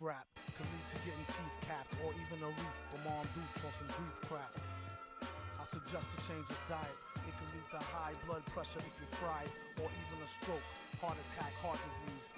beef rap could lead to getting teeth capped or even a reef from armed dudes on some grief crap. I suggest a change of diet. It can lead to high blood pressure if you fry it, or even a stroke, heart attack, heart disease.